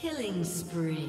Killing spree.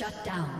Shut down.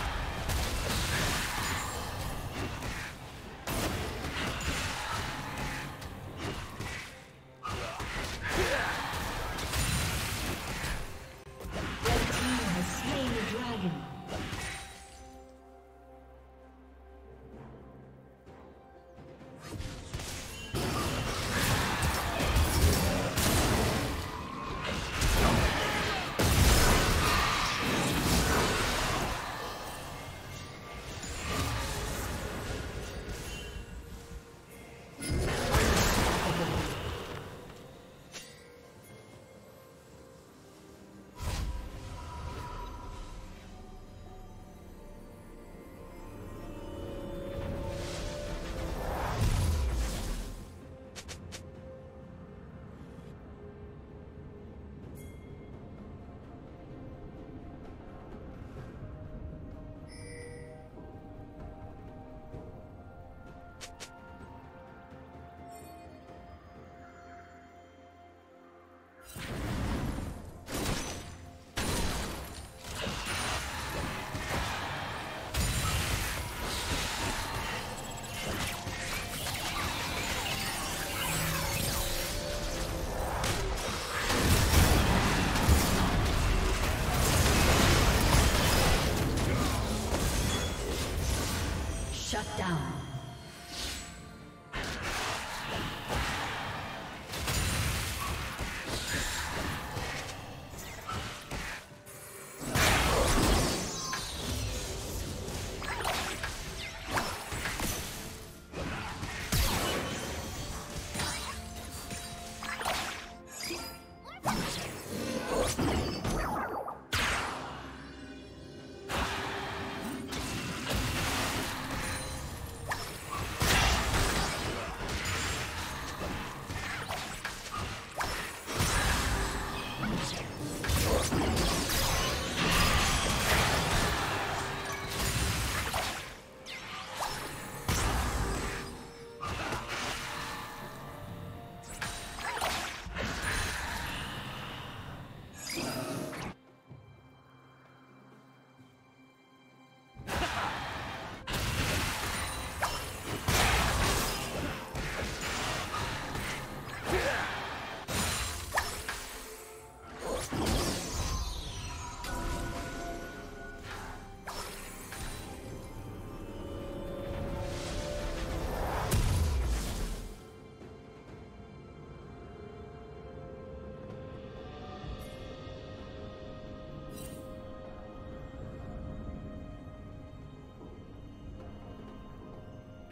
Shut down.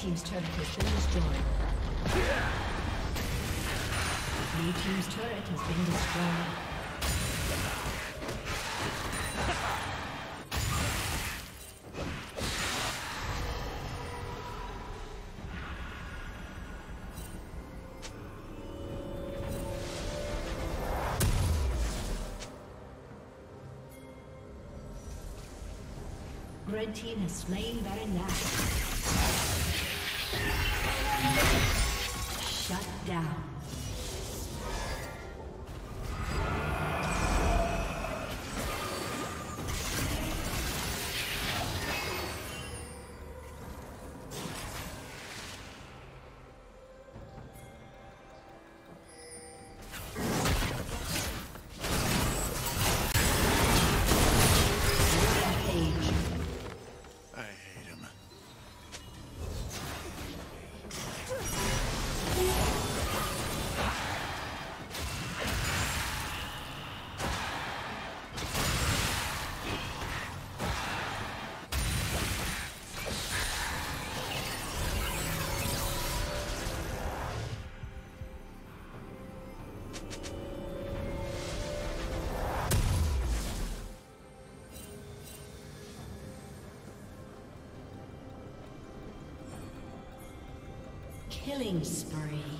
Team's turret has been destroyed. Blue team's turret has been destroyed. Red team has slain Baron Nashor. Killing spree.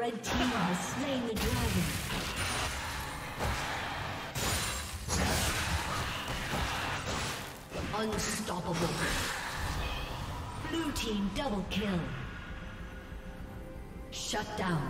Red team has slain the dragon. Unstoppable. Blue team double kill. Shut down.